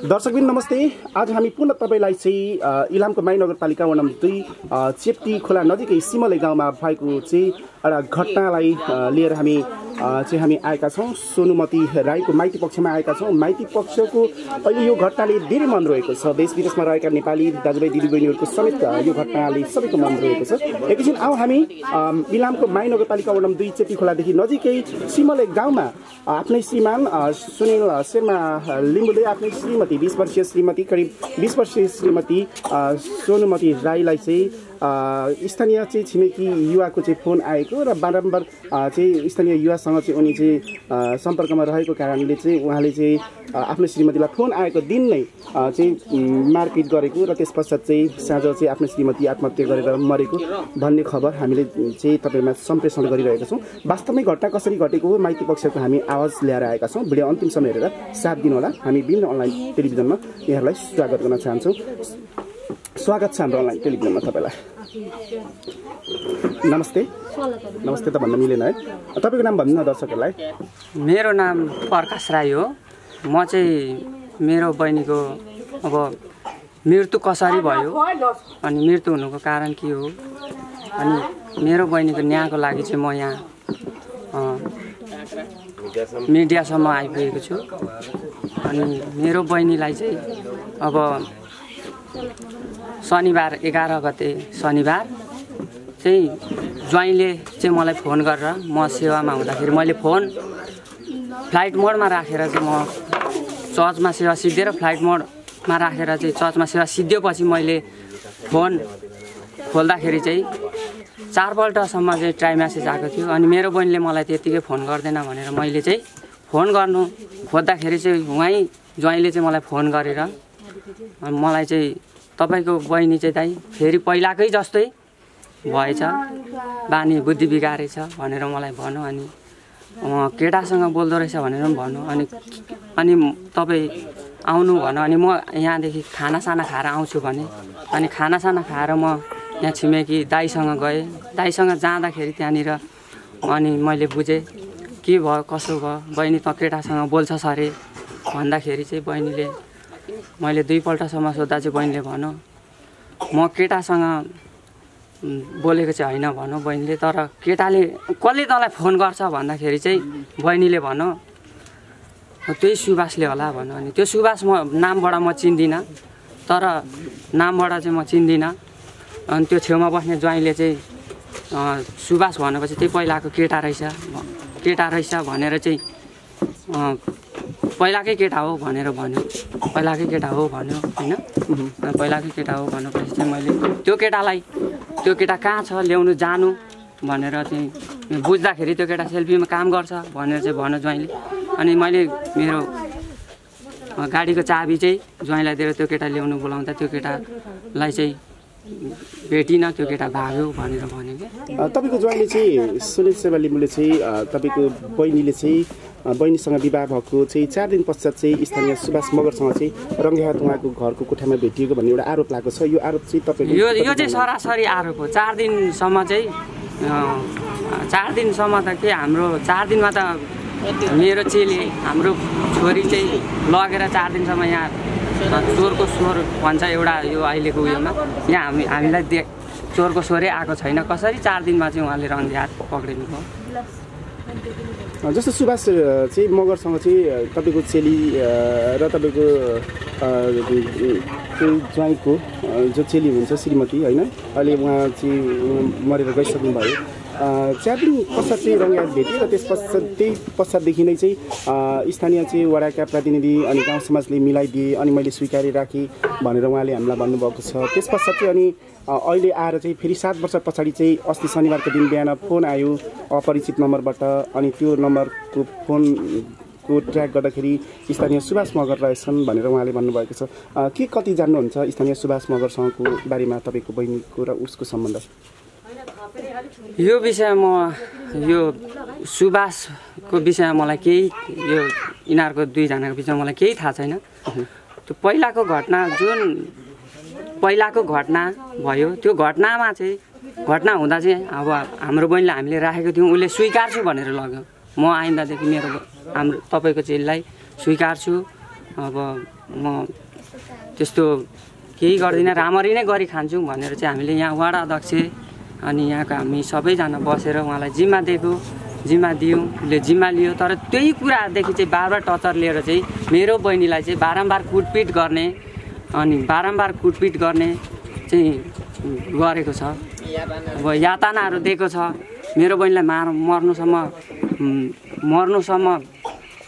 दर्शकबिन नमस्ते। आज हामी पुनः तपाईँलाई चाहिँ इलामको माई नगरपालिका वडा नम्बर दुई चेप्टी खोला नजिकै सिमले गाउँमा भएको चाहिँ एउटा घटनालाई लिएर हामी चाहिँ हामी आएका छौँ। सोनुमती राईको माइती पक्षमा आएका छौँ। माइती पक्षको अहिले यो घटनाले धेरै मन रहेको छ। देश विदेशमा रहेका नेपाली दाजुभाइ दिदीबहिनीहरूको समेत यो घटनाले सबैको मन रहेको छ। एकैछिन आऊ हामी इलामको माई नगरपालिका वडा नम्बर दुई चेप्टी खोलादेखि नजिकै सिमले गाउँमा आफ्नै श्रीमान सुनिल शर्मा लिम्बूले आफ्नै श्रीमती बिस वर्षीय श्रीमती करिब बिस वर्षीय श्रीमती सोनुमती राईलाई चाहिँ स्थानीय चाहिँ छिमेकी युवाको चाहिँ फोन आएको र बारम्बार चाहिँ स्थानीय युवासँग चाहिँ उनी चाहिँ सम्पर्कमा रहेको कारणले चाहिँ उहाँले चाहिँ आफ्नो श्रीमतीलाई फोन आएको दिन नै चाहिँ मारपिट गरेको र त्यस पश्चात चाहिँ साँझ चाहिँ आफ्नो श्रीमती आत्महत्या गरेर मरेको भन्ने खबर हामीले चाहिँ तपाईँमा सम्प्रेषण गरिरहेका छौँ। वास्तवमै घटना कसरी घटेको हो माइती पक्षको हामी आवाज ल्याएर आएका छौँ। भिडियो अन्तिमसम्म हेरेर साथ दिनुहोला। हामी विभिन्न अनलाइन टेलिभिजनमा यहाँहरूलाई स्वागत गर्न चाहन्छौँ। स्वागत छ हाम्रो अनलाइन टेलिभिजनमा तपाईँलाई। नमस्ते। नमस्ते त भन्न मिलेन है। तपाईँको नाम भन्नु न दर्शकहरूलाई। मेरो नाम प्रकाश राई हो। म चाहिँ मेरो बहिनीको अब मृत्यु कसरी भयो अनि मृत्यु हुनुको कारण के हो अनि मेरो बहिनीको न्यायको लागि चाहिँ म यहाँ मिडियासम्म आइपुगेको छु। अनि मेरो बहिनीलाई चाहिँ अब शनिबार एघार गते शनिबार। चाहिँ ज्वाइँले चाहिँ मलाई फोन गरेर म सेवामा हुँदाखेरि मैले फोन फ्लाइट मोडमा राखेर चाहिँ म चर्चमा सेवा सिद्धिएर फ्लाइट मोडमा राखेर चाहिँ चर्चमा सेवा सिद्धिएपछि मैले फोन खोल्दाखेरि चाहिँ चारपल्टसम्म चाहिँ ट्राई म्यासेज आएको थियो अनि मेरो बहिनीले मलाई त्यत्तिकै फोन गर्दैन भनेर मैले चाहिँ फोन गर्नु खोज्दाखेरि चाहिँ उहीँ ज्वाइँले चाहिँ मलाई फोन गरेर मलाई चाहिँ तपाईँको बहिनी चाहिँ दाइ फेरि पहिलाकै जस्तै भएछ। बानी बुद्धि बिगारेछ भनेर मलाई भन्यो अनि केटासँग बोल्दो रहेछ भनेर पनि भन्यो। अनि अनि तपाईँ आउनु भन्यो अनि म यहाँदेखि खानासाना खाएर आउँछु भने अनि खानासाना खाएर म यहाँ छिमेकी दाईसँग गएँ। दाईसँग जाँदाखेरि त्यहाँनिर अनि मैले बुझेँ के भयो कसो भयो? बहिनी त केटासँग बोल्छस् अरे भन्दाखेरि चाहिँ बहिनीले मैले दुईपल्टसम्म सोद्धा चाहिँ बहिनीले भन्यो म केटासँग बोलेको चाहिँ होइन भनौँ बहिनीले तर केटाले कसले तँलाई फोन गर्छ भन्दाखेरि चाहिँ बहिनीले भन्यो त्यही सुभाषले होला भन्यो अनि त्यो सुभाष म नामबाट म चिन्दिनँ तर नामबाट चाहिँ म चिन्दिनँ। अनि त्यो छेउमा बस्ने ज्वाइँले चाहिँ सुभाष भनेपछि त्यही पहिलाको केटा रहेछ केटा रहेछ भनेर चाहिँ पहिलाकै केटा हो भनेर भन्यो। पहिलाकै केटा हो भन्यो होइन? पहिलाकै केटा हो भनेपछि चाहिँ मैले त्यो केटालाई त्यो केटा कहाँ छ ल्याउनु जानु भनेर चाहिँ बुझ्दाखेरि त्यो केटा सेल्फीमा काम गर्छ भनेर चाहिँ भन्यो ज्वाइँले। अनि मैले मेरो गाडीको चाबी चाहिँ ज्वाइँलाई दिएर त्यो केटा ल्याउनु बोलाउँदा त्यो केटालाई चाहिँ भेटिनँ त्यो केटा भाग्यो भनेर भन्यो क्या। तपाईँको ज्वाइँले चाहिँ सुनिल सेवा लिम्बूले चाहिँ तपाईँको बहिनीले चाहिँ बहिनीसँग विवाह भएको चाहिँ चार दिन पश्चात चाहिँ स्थानीय सुभाष मगरसँग चाहिँ रङ्गहात उहाँको घरको कोठामा भेटिएको भन्ने एउटा आरोप लागेको छ। यो आरोप चाहिँ तपाईँले यो यो चाहिँ सरासरी आरोप हो। चार दिनसम्म चाहिँ चार दिनसम्म त के हाम्रो चार दिनमा त मेरो चेली हाम्रो छोरी चाहिँ लगेर चार दिनसम्म यहाँ चोरको स्वर भन्छ एउटा यो अहिलेको उयोमा। यहाँ हामी हामीलाई दे चोरको स्वरै आएको छैन। कसरी चार दिनमा चाहिँ उहाँले रङ्गे हात पक्रिनु भयो जस्तो सुभाष चाहिँ मगरसँग चाहिँ तपाईँको चेली र तपाईँको ज्वाइँको जो चेली हुनुहुन्छ श्रीमती होइन? अहिले उहाँ चाहिँ मरेर गइसक्नुभयो। दिन पश्चात चाहिँ रङ्गहात भेट्यो र त्यस पश्चात त्यही पश्चातदेखि नै चाहिँ स्थानीय चाहिँ वडाका प्रतिनिधि अनि गाउँ समाजले मिलाइदिए अनि मैले स्वीकारे राखेँ भनेर उहाँले हामीलाई भन्नुभएको छ। त्यस पश्चात चाहिँ अनि अहिले आएर चाहिँ फेरि सात वर्ष पछाडि चाहिँ अस्ति शनिबारको दिन बिहान फोन आयो अपरिचित नम्बरबाट अनि त्यो नम्बरको फोनको ट्र्याक गर्दाखेरि स्थानीय सुभाष मगर रहेछन् भनेर उहाँले भन्नुभएको छ। के कति जान्नुहुन्छ स्थानीय सुभाष मगरसँगको बारेमा तपाईँको बहिनीको र उसको सम्बन्ध? यो विषय म यो सुभाषको विषयमा मलाई केही यो यिनीहरूको दुईजनाको विषयमा मलाई केही थाहा छैन। त्यो पहिलाको घटना जुन पहिलाको घटना भयो त्यो घटनामा चाहिँ घटना हुँदा चाहिँ अब हाम्रो बहिनीलाई हामीले राखेको थियौँ उसले स्वीकार्छु भनेर लग्यो। म आइन्दादेखि मेरो हाम्रो तपाईँको चेलीलाई स्वीकार्छु। अब म त्यस्तो केही गर्दिनँ राम्ररी नै गरी खान्छु भनेर चाहिँ हामीले यहाँ वाडा अध्यक्ष अनि यहाँको हामी सबैजना बसेर उहाँलाई जिम्मा दिएको जिम्मा दियौँ। उसले जिम्मा लियो। तर त्यही कुरादेखि चाहिँ बार बार टचर लिएर चाहिँ मेरो बहिनीलाई चाहिँ बारम्बार कुटपिट गर्ने अनि बारम्बार कुटपिट गर्ने चाहिँ गरेको छ। अब यातनाहरू दिएको छ। मेरो बहिनीलाई मार मर्नुसम्म मर्नुसम्म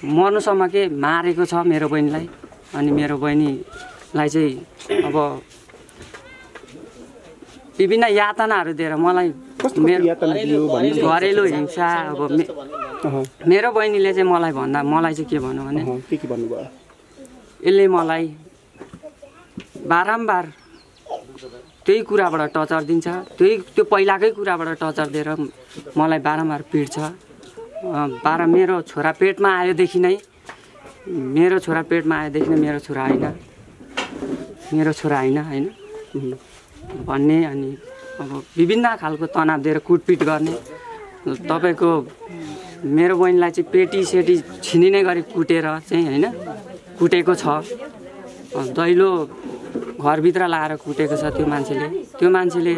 मर्नुसम्म के मारेको छ मेरो बहिनीलाई। अनि मेरो बहिनीलाई चाहिँ अब विभिन्न यातनाहरू दिएर मलाई कस्तो मेरो यातना दियो भन्नु घरेलु हिंसा अब मेरो बहिनीले चाहिँ मलाई भन्दा मलाई चाहिँ के भनौँ भने यसले मलाई बारम्बार त्यही कुराबाट टचर दिन्छ त्यही त्यो पहिलाकै कुराबाट टचर दिएर मलाई बारम्बार पिट्छ। बाह्र मेरो छोरा पेटमा आयोदेखि नै मेरो छोरा पेटमा आयोदेखि नै मेरो छोरा होइन मेरो छोरा होइन? होइन भन्ने अनि अब विभिन्न खालको तनाव दिएर कुटपिट गर्ने। तपाईँको मेरो बहिनीलाई चाहिँ पेटी सेटी छिनिने गरी कुटेर चाहिँ होइन कुटेको छ। दैलो घरभित्र लाएर कुटेको छ त्यो मान्छेले। त्यो मान्छेले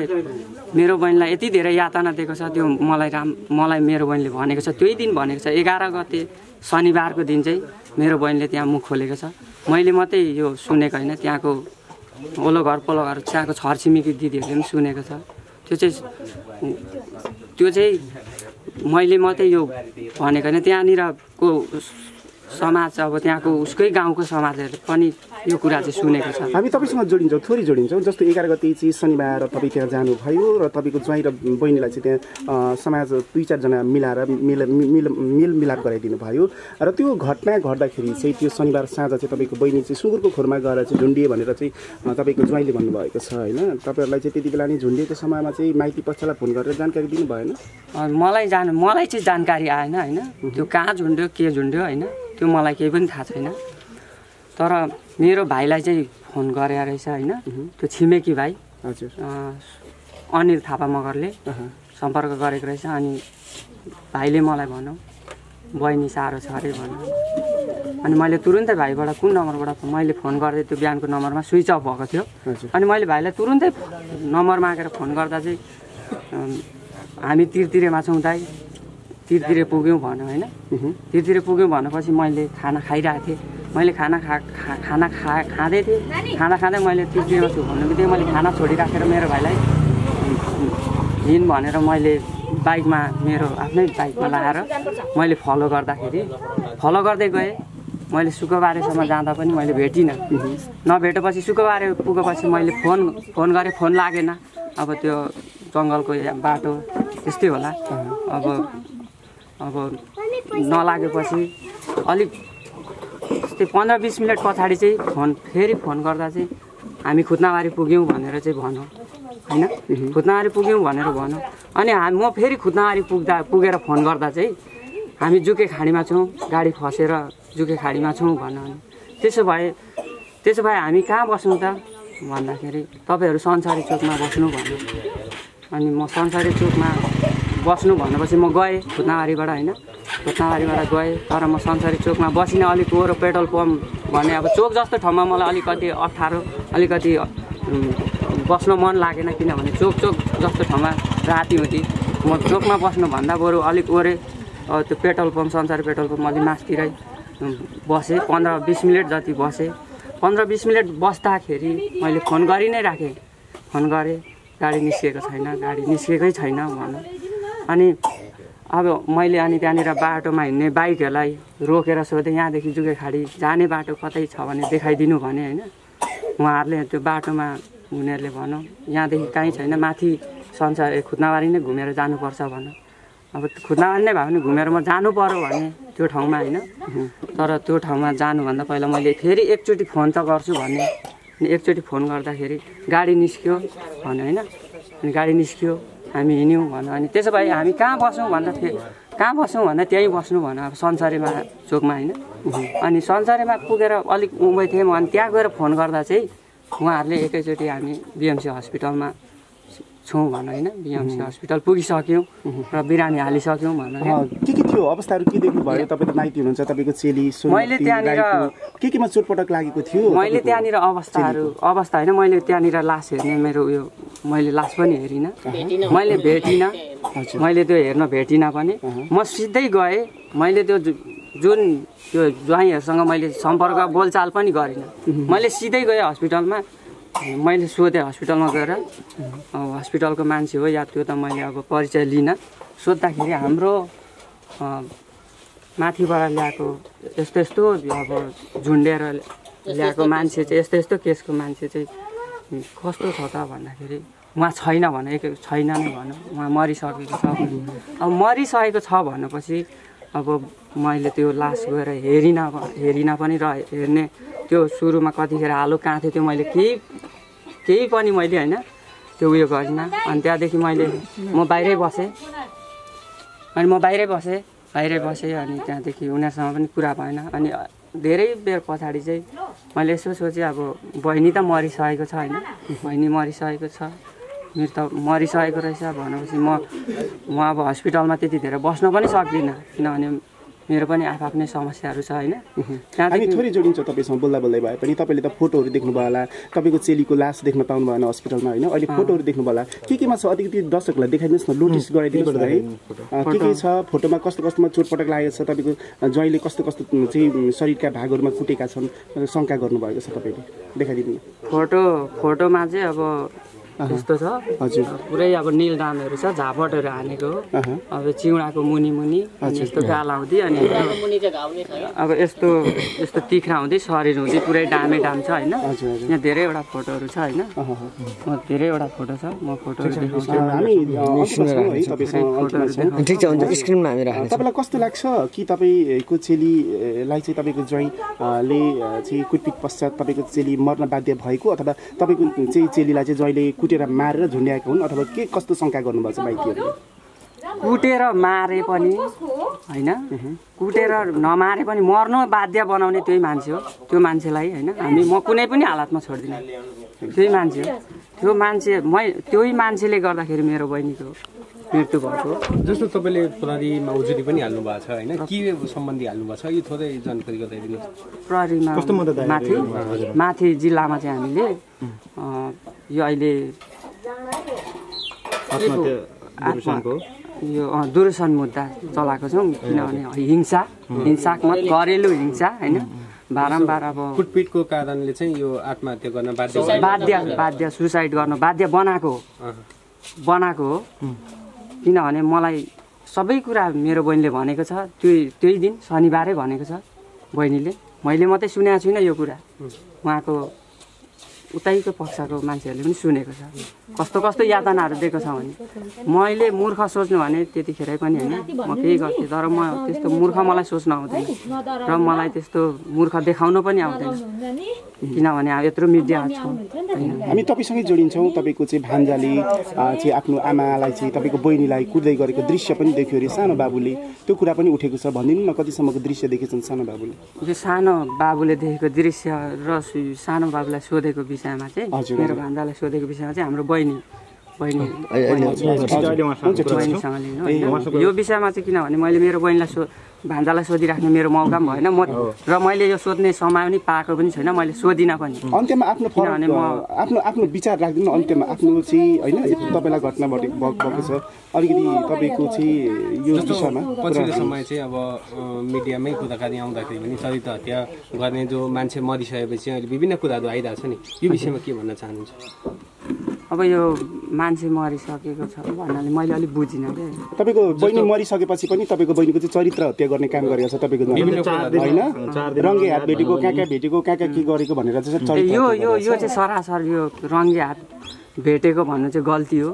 मेरो बहिनीलाई यति धेरै यातना दिएको छ त्यो मलाई राम मलाई मेरो बहिनीले भनेको छ। त्यही दिन भनेको छ एघार गते शनिबारको दिन चाहिँ मेरो बहिनीले त्यहाँ मुख खोलेको छ। मैले मात्रै यो सुनेको होइन त्यहाँको ओलो घर पल्लो घर त्यहाँको छरछिमेकी दिदीहरूले पनि सुनेको छ। त्यो चाहिँ त्यो चाहिँ मैले मात्रै यो भनेको होइन त्यहाँनिरको समाज अब त्यहाँको उसकै गाउँको समाजहरूले पनि यो कुरा चाहिँ सुनेको छ। हामी तपाईँसँग जोडिन्छौँ थोरै जोडिन्छौँ जस्तो एघार गते चाहिँ शनिबार तपाईँ त्यहाँ जानुभयो र तपाईँको ज्वाइँ र बहिनीलाई चाहिँ त्यहाँ समाज दुई चारजना मिलाएर मिल मिल मिल मिलाप गराइदिनु भयो र त्यो घटना घट्दाखेरि चाहिँ त्यो शनिबार साँझ चाहिँ तपाईँको बहिनी चाहिँ सुँगुरको खोरमा गएर चाहिँ झुन्डिए भनेर चाहिँ तपाईँको ज्वाइँले भन्नुभएको छ होइन? तपाईँहरूलाई चाहिँ त्यति बेला नै झुन्डिएको समयमा चाहिँ माइती पक्षलाई फोन गरेर जानकारी दिनु भएन मलाई जान मलाई चाहिँ जानकारी आएन होइन? त्यो कहाँ झुन्ड्यो के झुन्ड्यो होइन? त्यो मलाई केही पनि थाहा छैन। तर मेरो भाइलाई चाहिँ फोन गरे रहेछ होइन। त्यो छिमेकी भाइ हजुर। अनिल थापा मगरले सम्पर्क गरेको रहेछ अनि भाइले मलाई भनौँ बहिनी साह्रो छ अरे भनौँ अनि मैले तुरुन्तै भाइबाट कुन नम्बरबाट मैले फोन गर्दै त्यो बिहानको नम्बरमा स्विच अफ भएको थियो। अनि मैले भाइलाई तुरुन्तै नम्बर मागेर फोन गर्दा चाहिँ हामी तिरतिरेमा छौँ दाइ। तिरतिरे पुग्यौँ भन्यो होइन? तिरतिर पुग्यौँ भनेपछि मैले खाना खाइरहेको थिएँ। मैले खाना खा खा खाना खा खाँदै थिएँ। खाना खाँदै मैले तिरतिरमा छु भन्नु बित्तिकै मैले खाना छोडिराखेर मेरो भाइलाई हिँड भनेर मैले बाइकमा मेरो आफ्नै बाइकमा लगाएर मैले फलो गर्दाखेरि फलो गर्दै गएँ। मैले शुक्रबारेसम्म जाँदा पनि मैले भेटिनँ। नभेटेपछि शुक्रबारे पुगेपछि मैले फोन फोन गरेँ फोन लागेन। अब त्यो जङ्गलको या बाटो त्यस्तै होला। अब अब नलागेपछि अलिक त्यस्तै पन्ध्र बिस मिनट पछाडि चाहिँ फोन फेरि फोन गर्दा चाहिँ हामी खुद्नाबारी पुग्यौँ भनेर चाहिँ भनौँ होइन? खुद्नाबारी पुग्यौँ भनेर भनौँ। अनि हामी म फेरि खुद्नाबारी पुग्दा पुगेर फोन गर्दा चाहिँ हामी जुके खाडीमा छौँ गाडी फसेर जुके खाडीमा छौँ भन्यो अनि त्यसो भए त्यसो भए हामी कहाँ बस्नु त? भन्दाखेरि तपाईँहरू संसारी चोकमा बस्नु भन्यो। अनि म संसारी चोकमा बस्नु भनेपछि म गएँ खुद्नाबारीबाट होइन? खुद्नाबारीबाट गएँ तर म संसारी चोकमा बसिनँ अलिक वरो पेट्रोल पम्प भने अब चोक जस्तो ठाउँमा मलाई अलिकति अप्ठ्यारो अलिकति बस्न मन लागेन किनभने चोक चोक जस्तो ठाउँमा राति हुँदी। म चोकमा बस्नुभन्दा बरु अलिक ओरे त्यो petrol pump Sansari petrol pump अलिक मासतिरै बसेँ। पन्ध्र बिस मिनट जति बसेँ। पन्ध्र बिस मिनट बस्दाखेरि मैले फोन गरि नै राखेँ। फोन गरेँ गाडी निस्किएको छैन गाडी निस्किएकै छैन भनौँ। अनि अब मैले अनि त्यहाँनिर बाटोमा हिँड्ने बाइकहरूलाई रोकेर सोधेँ यहाँदेखि जुगे खाडी जाने बाटो कतै छ भने देखाइदिनु भने होइन उहाँहरूले त्यो बाटोमा उनीहरूले भनौँ यहाँदेखि कहीँ छैन माथि संसार ए, खुद्नाबारी नै घुमेर जानुपर्छ भनौँ। अब खुद्नाबारी नै भयो भने घुमेर म जानु पऱ्यो भने त्यो ठाउँमा होइन। तर त्यो ठाउँमा जानुभन्दा पहिला मैले फेरि एकचोटि फोन त गर्छु भने एकचोटि फोन गर्दाखेरि गाडी निस्क्यो भन्यो होइन अनि गाडी निस्क्यो हामी हिँड्यौँ भन्यो अनि त्यसो भए हामी कहाँ बसौँ भन्दा फे कहाँ बस्छौँ भन्दा त्यहीँ बस्नु भन्यो अब संसारीमा चोकमा होइन। अनि संसारीमा पुगेर अलिक उँभै थियौँ अनि त्यहाँ गएर फोन गर्दा चाहिँ उहाँहरूले एकैचोटि हामी बिएमसी हस्पिटलमा छौँ भन होइन बिएमसी हस्पिटल पुगिसक्यौँ र बिरामी हालिसक्यौँ भन के के थियो अवस्थाहरू के देख्नुभयो तपाईँ त माइती हुनुहुन्छ तपाईँको चेली मैले त्यहाँनिर- के केमा चोटपटक लागेको थियो मैले? त्यहाँनिर अवस्थाहरू अवस्था होइन मैले त्यहाँनिर लास हेर्ने मेरो उयो मैले लास पनि हेरिनँ। मैले भेटिनँ। मैले त्यो हेर्न भेटिनँ पनि। म सिधै गएँ मैले त्यो जुन त्यो ज्वाइँहरूसँग मैले सम्पर्क बोलचाल पनि गरिनँ। मैले सिधै गएँ हस्पिटलमा मैले सोधेँ हस्पिटलमा गएर। हस्पिटलको मान्छे हो या त्यो त मैले अब परिचय लिनँ। सोद्धाखेरि हाम्रो माथिबाट ल्याएको यस्तो यस्तो अब झुन्डेर ल्याएको मान्छे चाहिँ यस्तो यस्तो केसको मान्छे चाहिँ कस्तो छ त भन्दाखेरि उहाँ छैन भने एक छैन नै भनौँ उहाँ मरिसकेको छ अब मरिसकेको छ भनेपछि अब मैले त्यो लास गएर हेरिनँ हेरिनँ पनि र हेर्ने त्यो सुरुमा कतिखेर आलु कहाँ थियो त्यो मैले केही केही पनि मैले होइन त्यो उयो गरिनँ। अनि त्यहाँदेखि मैले म बाहिरै बसेँ। अनि म बाहिरै बसेँ बाहिरै बसेँ अनि त्यहाँदेखि उनीहरूसँग पनि कुरा भएन। अनि धेरै बेर पछाडि चाहिँ मैले यसो सोचेँ अब बहिनी त मरिसकेको छ होइन। बहिनी मरिसकेको छ। मेरो त मरिसकेको रहेछ। भनेपछि म म अब हस्पिटलमा त्यति धेरै बस्न पनि सक्दिनँ। किनभने मेरो पनि आफ्नै समस्याहरू छ होइन? हामी थोरै जोडिन्छ तपाईँसँग बोल्दा बोल्दै भए पनि तपाईँले त फोटोहरू देख्नुभयो होला तपाईँको चेलीको लास देख्न पाउनु भएन हस्पिटलमा होइन? अहिले फोटोहरू देख्नुभयो होला। के केमा छ? अलिकति दर्शकहरूलाई देखाइदिनुहोस् न नोटिस गराइदिनुहोस् न है। के के छ? फोटोमा कस्तो कस्तोमा चोटपटक लागेको छ? तपाईँको ज्वाइँले कस्तो कस्तो चाहिँ शरीरका भागहरूमा कुटेका छन्? शङ्का गर्नुभएको छ तपाईँले। देखाइदिनु। फोटो फोटोमा चाहिँ अब यस्तो छ। हजुर। पुरै अब निलदामहरू छ झापटहरू हानेको हो। अब चिउडाको मुनि मुनि अनि यस्तो गाला हुँदै अनि अब यस्तो यस्तो तिख्रा हुँदै शरीर हुँदै पुरै डामे डाम छ होइन। यहाँ धेरैवटा फोटोहरू छ होइन। धेरैवटा फोटो छ म फोटोहरू देखाउँछु। तपाईँलाई कस्तो लाग्छ कि तपाईँको चेलीलाई चाहिँ तपाईँको ज्वाइँले चाहिँ कुटपिट पश्चात तपाईँको चेली मर्न बाध्य भएको अथवा तपाईँको चाहिँ चेलीलाई चाहिँ ज्वाइँले कुटेर मारेर झुन्ड्याएको हुन् अथवा के कस्तो शङ्का गर्नुभएको छ माइतीहरूले कुटेर मारे पनि होइन? कुटेर नमारे पनि मर्न बाध्य बनाउने त्यही मान्छे हो। त्यो मान्छेलाई होइन हामी म कुनै पनि हालतमा छोड्दिनँ। त्यही मान्छे हो। त्यो मान्छे मै त्यही मान्छेले गर्दाखेरि मेरो बहिनीको मृत्यु भएको हो जस्तो तपाईँले प्रहरीमा उजुरी पनि हाल्नु भएको छ होइन? के सम्बन्धी हाल्नु भएको छ? यो थोरै जानकारी गराइदिनुहोस्। प्रहरीमा माथि माथि जिल्लामा चाहिँ हामीले यो अहिले आत्मा- यो दुर्सन मुद्दा चलाएको छौँ किनभने हिंसा हिंसात्मक घरेलु हिंसा होइन? बारम्बार अब कुटपिटको कारणले चाहिँ यो आत्महत्या गर्न बाध्य। बाध्य बाध्य सुसाइड गर्न बाध्य बनाएको हो। बनाएको हो। किनभने मलाई सबै कुरा मेरो बहिनीले भनेको छ। त्यो त्यही दिन शनिबारै भनेको छ बहिनीले। मैले मात्रै सुनेको छुइनँ यो कुरा। उहाँको उतैको पक्षको मान्छेहरूले पनि सुनेको छ। कस्तो कस्तो यातनाहरू दिएको छ भने। मैले मूर्ख सोच्नु भने त्यतिखेरै पनि होइन म केही गर्थेँ तर म त्यस्तो मूर्ख मलाई सोच्न आउँदैन। र मलाई त्यस्तो मूर्ख देखाउन पनि आउँदैन। किनभने अब यत्रो मिडिया छ। हामी तपाईँसँगै जोडिन्छौँ। तपाईँको चाहिँ भान्जाले चाहिँ आफ्नो आमालाई चाहिँ तपाईँको बहिनीलाई कुट्दै गरेको दृश्य पनि देख्यो अरे सानो बाबुले। त्यो कुरा पनि उठेको छ। भनिदिनु न कतिसम्मको दृश्य देखेछन् सानो बाबुले? यो सानो बाबुले देखेको दृश्य र सानो बाबुलाई सोधेको विषयमा चाहिँ मेरो भान्जालाई सोधेको विषयमा चाहिँ हाम्रो बहिनी यो विषयमा चाहिँ किनभने मैले मेरो बहिनीलाई सो भान्जालाई सोधिराख्ने मेरो मौका पनि भएन। म र मैले यो सोध्ने समय पनि पाएको पनि छैन मैले सोधिनँ पनि। अन्त्यमा आफ्नो किनभने म- आफ्नो आफ्नो विचार राखिदिनु अन्त्यमा आफ्नो चाहिँ होइन तपाईँलाई घटना घटे- भएको छ। अलिकति तपाईँको चाहिँ यो विषयमा पछिल्लो समय चाहिँ अब मिडियामै कुराकानी आउँदाखेरि पनि चरित्र हत्या गर्ने जो मान्छे मरिसकेपछि अहिले विभिन्न कुराहरू आइरहेको छ नि यो विषयमा के भन्न चाहनुहुन्छ? अब यो मान्छे मरिसकेको छ भन्नाले मैले अलिक बुझिनँ क्या। तपाईँको बहिनी मरिसकेपछि पनि तपाईँको बहिनीको चाहिँ चरित्र हत्या गर्ने काम गरेको छ तपाईँको। होइन? रङ्गे हात भेटेको कहाँ कहाँ भेटेको कहाँ कहाँ के गरेको भनेर चाहिँ यो यो यो। चाहिँ सरासर यो रङ्गे हात भेटेको भन्नु चाहिँ गल्ती हो।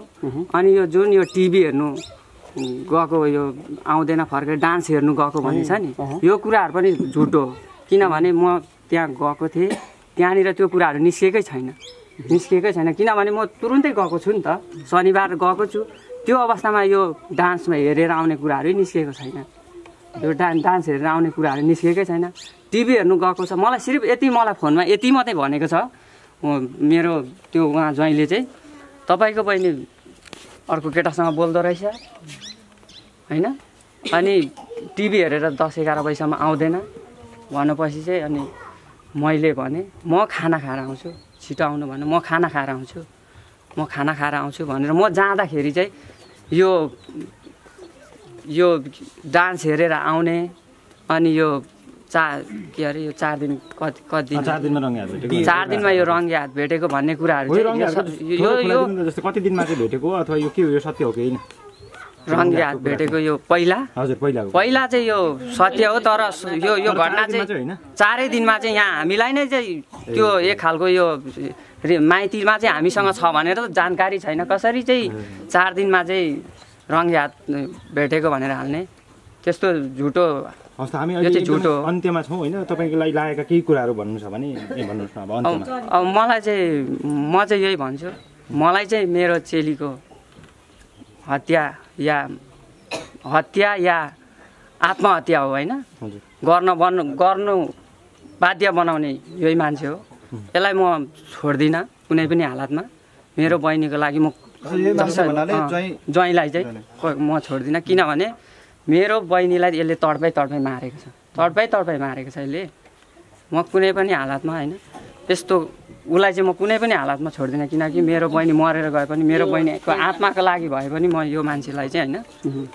अनि यो जुन यो टिभी हेर्नु गएको यो आउँदैन फर्केर डान्स हेर्नु गएको भन्ने छ नि यो कुराहरू पनि झुटो हो। किनभने म त्यहाँ गएको थिएँ त्यहाँनिर त्यो कुराहरू निस्केकै छैन। निस्किएकै छैन। किनभने म तुरुन्तै गएको छु नि त। शनिबार गएको छु। त्यो अवस्थामा यो डान्समा हेरेर आउने कुराहरू निस्किएको छैन। यो डान्स डान्स हेरेर आउने कुराहरू निस्केकै छैन। टिभी हेर्नु गएको छ। मलाई सिर्फ यति मलाई फोनमा यति मात्रै भनेको छ। मेरो त्यो उहाँ ज्वाइँले चाहिँ। तपाईँको बहिनी अर्को केटासँग बोल्दो रहेछ। होइन? अनि टिभी हेरेर दस एघार बजीसम्म आउँदैन। भनेपछि चाहिँ अनि मैले भने म खाना खाएर आउँछु। छिटो आउनु भने म खाना खाएर आउँछु। म खाना खाएर आउँछु भनेर म जाँदाखेरि चाहिँ यो यो डान्स हेरेर आउने अनि यो चा के अरे यो चार दिन कति कति चार दिन दिनमा रङ्गे हात भेटेको। चार दिनमा यो रङ्गे हात भेटेको भन्ने कुराहरू यो यो कति दिनमा चाहिँ भेटेको? अथवा यो के हो यो सत्य हो कि होइन? रङ्गे हात भेटेको यो पहिला? हजुर पहिलाको पहिला चाहिँ यो सत्य हो तर यो यो घटना चाहिँ? चारै दिनमा चाहिँ यहाँ हामीलाई नै चाहिँ त्यो एक खालको यो माइतीमा चाहिँ हामीसँग छ भनेर जानकारी छैन। कसरी चाहिँ चार दिनमा चाहिँ रङ्गे हात भेटेको भनेर हाल्ने? त्यस्तो झुटो। हस् त हामी अहिले झुटो अन्त्यमा छौँ होइन। तपाईँको लागि लागेका केही कुराहरू भन्नु छ भने भन्नुहोस् न अब अब अन्त्यमा अब मलाई चाहिँ म चाहिँ यही भन्छु। मलाई चाहिँ मेरो चेलीको हत्या या हत्या या आत्महत्या हो होइन? गर्न बन्नु गर्नु बाध्य बनाउने यही मान्छे हो। यसलाई म छोड्दिनँ कुनै पनि हालतमा। मेरो बहिनीको लागि म ज्वाइँलाई चाहिँ क- म छोड्दिनँ। किनभने मेरो बहिनीलाई यसले तडपाइ तडपाइ मारेको छ। तडपाइ तडपाइ मारेको छ यसले। म कुनै पनि हालतमा होइन यस्तो उसलाई चाहिँ म कुनै पनि हालतमा छोड्दिनँ किनकि मेरो बहिनी मरेर गए पनि मेरो बहिनीको आत्माको लागि भए पनि म यो मान्छेलाई चाहिँ होइन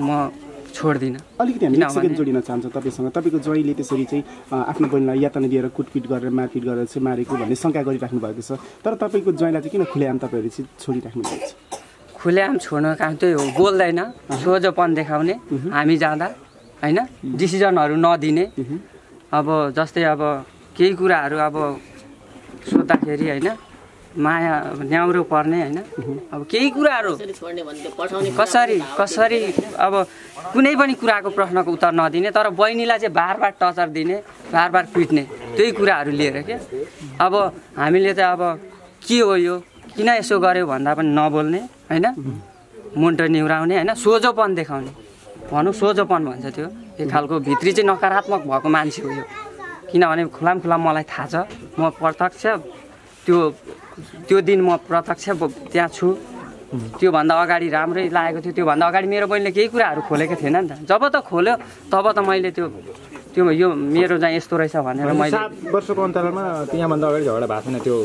म छोड्दिनँ। अलिकति हामी सेकेन्ड जोडिन चाहन्छौँ तपाईँसँग। तपाईँको ज्वाइँले त्यसरी चाहिँ आफ्नो बहिनीलाई यातना दिएर कुटपिट गरेर मारपिट गरेर चाहिँ मारेको भन्ने शङ्का गरिराख्नु भएको छ। तर तपाईँको ज्वाइँलाई चाहिँ किन खुलेआम तपाईँहरू चाहिँ छोडिराख्नु भएको छ? खुलेआम छोड्नु काम त्यही हो बोल्दैन सोझोपन देखाउने हामी जाँदा होइन? डिसिजनहरू नदिने। अब जस्तै अब केही कुराहरू अब सोद्धाखेरि होइन माया न्याउरो पर्ने होइन। अब केही कुराहरू कसरी कसरी अब कुनै पनि कुराको प्रश्नको उत्तर नदिने तर बहिनीलाई चाहिँ बार बार टचर दिने बार बार पिट्ने त्यही कुराहरू लिएर क्या अब हामीले त अब के हो यो? किन यसो गर्यो भन्दा पनि नबोल्ने होइन? मुन्टो निहुराउने होइन? सोझोपन देखाउने। भनौँ सोझोपन भन्छ त्यो। एक खालको भित्री चाहिँ नकारात्मक भएको मान्छे हो यो। किनभने खुलाम खुलाम मलाई थाहा छ। म प्रत्यक्ष त्यो त्यो दिन म प्रत्यक्ष त्यहाँ छु। त्योभन्दा अगाडि राम्रै लागेको थियो। त्योभन्दा अगाडि मेरो बहिनीले केही कुराहरू खोलेको थिएन नि त। जब त खोल्यो तब त मैले त्यो त्यो यो मेरो चाहिँ यस्तो रहेछ भनेर मैले सात वर्षको अन्तरालमा त्यहाँभन्दा अगाडि झगडा भएको छैन। त्यो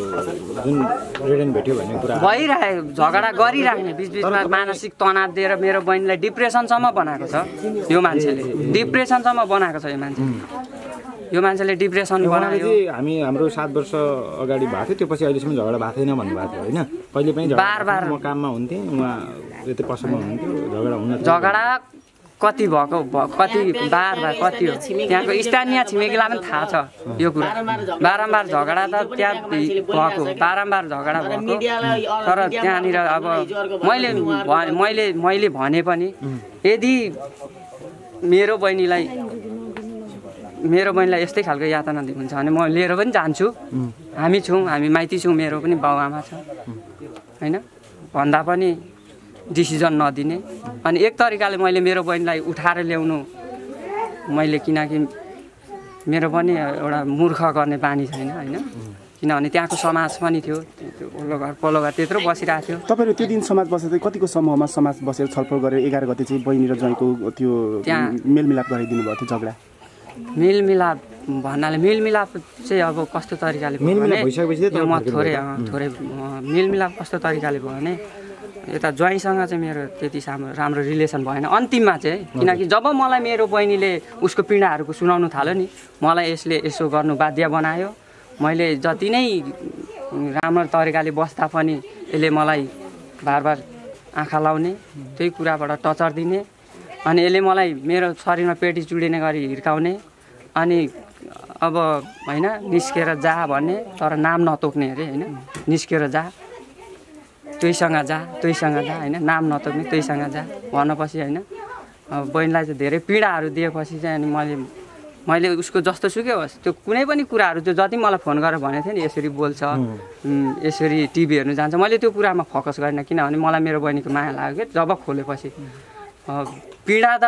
जुन रेडेन भेट्यो भन्ने कुरा। भइरहेको झगडा गरिराख्ने बिच बिचमा मानसिक तनाव दिएर मेरो बहिनीलाई डिप्रेसनसम्म बनाएको छ। यो मान्छेले। डिप्रेसनसम्म बनाएको छ यो मान्छे। यो मान्छेले डिप्रेसन बनायो। हामी हाम्रो सात वर्ष अगाडि भएको थियो त्यो पछि अहिलेसम्म झगडा भएको छैन भन्नुभएको थियो होइन? कहिले पनि झगडा बार बार। म काममा हुन्थेँ उहाँ यतै पसलमा हुनुहुन्थ्यो झगडा हुन झगडा कति भएको कति बार बार कति हो? त्यहाँको स्थानीय छिमेकीलाई पनि थाहा छ यो कुरा। बारम्बार झगडा त त्यहाँ भएको बारम्बार झगडा भएको। तर त्यहाँनिर अब मैले मैले मैले भने पनि यदि मेरो बहिनीलाई मेरो बहिनीलाई यस्तै खालको यातना दि- हुन्छ भने म लिएर पनि जान्छु। हामी छौँ हामी माइती छौँ मेरो पनि बाउआमा छ। होइन? भन्दा पनि डिसिजन नदिने। अनि एक तरिकाले मैले मेरो बहिनीलाई उठाएर ल्याउनु मैले किनकि मेरो पनि एउटा मूर्ख गर्ने बानी छैन होइन? किनभने त्यहाँको समाज पनि थियो त्यो वल्लो घर पल्लो घर त्यत्रो बसिरहेको थियो। तपाईँहरू त्यो दिन समाज बसेर कतिको समूहमा समाज बसेर छलफल गरेर एघार गते चाहिँ बहिनी र ज्वाइँको त्यो त्यहाँ- मेलमिलाप गराइदिनु भएको थियो झगडा? मेलमिलाप भन्नाले मेलमिलाप चाहिँ अब कस्तो तरिकाले भयो भने म थोरै थोरै मेलमिलाप कस्तो तरिकाले भयो भने यता ज्वाइँसँग चाहिँ मेरो त्यति साम्रो राम्रो रिलेसन भएन। अन्तिममा चाहिँ किनकि जब मलाई मेरो बहिनीले उसको पीडाहरूको सुनाउनु थाल्यो नि मलाई यसले यसो गर्नु बाध्य बनायो। मैले जति नै राम्रो तरिकाले बस्दा पनि यसले मलाई बार बार आँखा लाउने त्यही कुराबाट टचर दिने। अनि यसले मलाई मेरो शरीरमा पेटी चुडिने गरी हिर्काउने अनि अब होइन निस्केर जा भन्ने तर नाम नतोक्ने अरे होइन। निस्केर जा त्यहीसँग जा त्यहीसँग जा होइन नाम नतोक्ने त्यहीसँग जा भनेपछि होइन अब बहिनीलाई चाहिँ धेरै पीडाहरू दिएपछि चाहिँ अनि मैले मैले उसको जस्तो सुकै होस् त्यो कुनै पनि कुराहरू त्यो जति मलाई फोन गरेर भनेको थियो नि यसरी बोल्छ यसरी टिभी हेर्नु जान्छ मैले त्यो कुरामा फोकस गरिनँ। किनभने मलाई मेरो बहिनीको माया लाग्यो कि जब खोलेपछि। पीडा त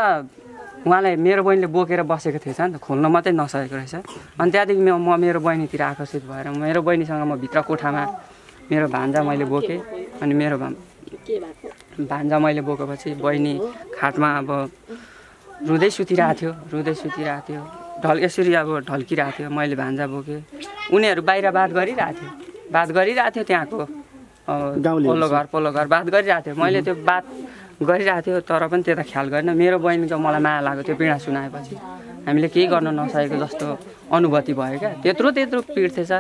उहाँले मेरो बहिनीले बोकेर बसेको थिएछ नि त खोल्न मात्रै नसकेको रहेछ। अनि त्यहाँदेखि म म मेरो बहिनीतिर आकर्षित भएर मेरो बहिनीसँग म भित्र कोठामा मेरो भान्जा मैले बोकेँ। अनि मेरो भा भान्जा मैले बोकेपछि बहिनी खाटमा अब रुँदै सुतिरहेको थियो रुँदै सुतिरहेको थियो। ढल यसरी अब ढल्किरहेको थियो मैले भान्जा बोकेँ। उनीहरू बाहिर बात गरिरहेको थियो बात गरिरहेको थियो त्यहाँको अ, गाउँलेहरू। पल्लो घर पल्लो घर बात गरिरहेको थियो। मैले त्यो बात गरिरहेको थियो तर पनि त्यता ख्याल गरेन। मेरो बहिनीको मलाई माया लाग्यो त्यो पीडा सुनाएपछि। हामीले केही गर्न नसकेको जस्तो अनुभूति भयो क्या। त्यत्रो त्यत्रो पिड थिएछ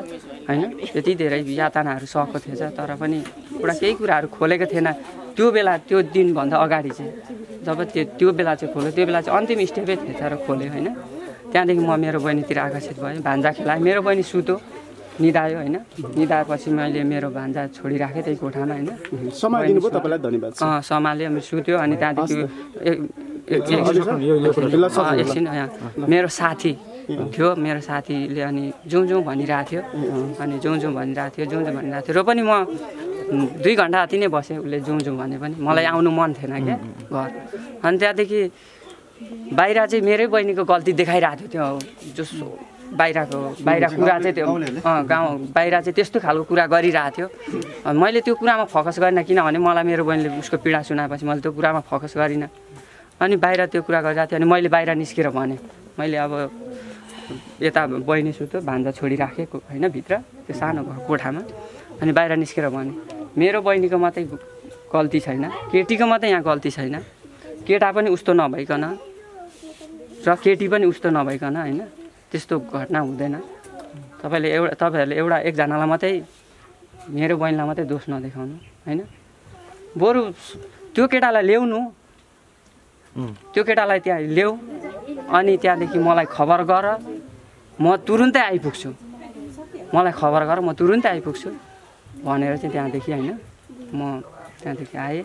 होइन? त्यति धेरै यातनाहरू सकेको थिएछ तर पनि एउटा केही कुराहरू खोलेको थिएन। त्यो बेला त्यो दिनभन्दा अगाडि चाहिँ जब त्यो त्यो बेला चाहिँ खोल्यो त्यो बेला चाहिँ अन्तिम स्टेपै थिएछ र खोल्यो होइन? त्यहाँदेखि म मेरो बहिनीतिर आकर्षित भएँ भान्जा खेलाएँ। मेरो बहिनी सुत्यो निदायो होइन। निदाएपछि मैले मेरो भान्जा छोडिराखेँ त्यही कोठामा होइन। सम्हाल्यो अनि सुत्यो अनि त्यहाँदेखि। एकछिन मेरो साथी थियो मेरो साथीले अनि जाउँ जाउँ भनिरहेको थियो अनि जाउँ जाउँ भनिरहेको थियो जाउँ जाउँ भनिरहेको थियो र पनि म दुई घन्टा जति नै बसेँ उसले जाउँ जाउँ भने पनि। मलाई आउनु मन थिएन क्या घर। अनि त्यहाँदेखि बाहिर चाहिँ मेरै बहिनीको गल्ती देखाइरहेको थियो त्यो जस बाहिरको बाहिर कुरा चाहिँ त्यो गाउँ बाहिर चाहिँ त्यस्तो खालको कुरा गरिरहेको थियो। मैले त्यो कुरामा फोकस गरिनँ किनभने मलाई मेरो बहिनीले उसको पीडा सुनाएपछि मैले त्यो कुरामा फोकस गरिनँ। अनि बाहिर त्यो कुरा गरिरहेको थियो अनि मैले बाहिर निस्केर भनेँ। मैले अब यता बहिनी सुत्यो भान्जा छोडिराखेँ को- होइन भित्र त्यो सानो घर कोठामा। अनि बाहिर निस्केर भने। मेरो बहिनीको मात्रै गल्ती छैन केटीको मात्रै यहाँ गल्ती छैन। केटा पनि उस्तो नभइकन र केटी पनि उस्तो नभइकन होइन। त्यस्तो घटना हुँदैन। तपाईँले एउटा तपाईँहरूले एउटा एकजनालाई मात्रै मेरो बहिनीलाई मात्रै दोष नदेखाउनु होइन? बरु त्यो केटालाई ल्याउनु। त्यो केटालाई त्यहाँ ल्याऊ। अनि त्यहाँदेखि मलाई खबर गर। म तुरुन्तै आइपुग्छु। मलाई खबर गर म तुरुन्तै आइपुग्छु। भनेर चाहिँ त्यहाँदेखि होइन म त्यहाँदेखि आएँ।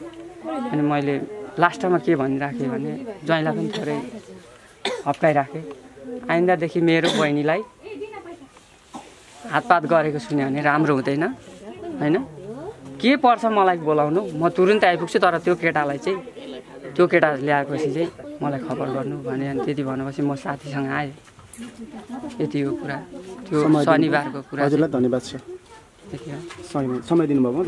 अनि मैले लास्टमा के भनिराखेँ भने ज्वाइँलाई पनि थोरै हप्काइराखेँ। आइन्दादेखि मेरो बहिनीलाई हातपात गरेको सुन्यो भने राम्रो हुँदैन होइन? के पर्छ मलाई बोलाउनु? म तुरुन्तै आइपुग्छु तर त्यो केटालाई चाहिँ त्यो केटा ल्याएपछि चाहिँ मलाई खबर गर्नु भने अनि त्यति भनेपछि म साथीसँग आएँ। यति हो कुरा। त्यो। शनिबारको कुरा हजुरलाई धन्यवाद छ समय दिनुभयो।